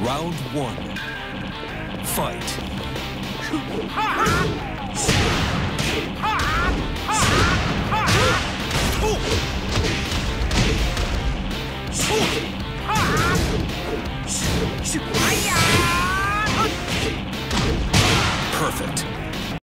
Round one. Fight. Perfect.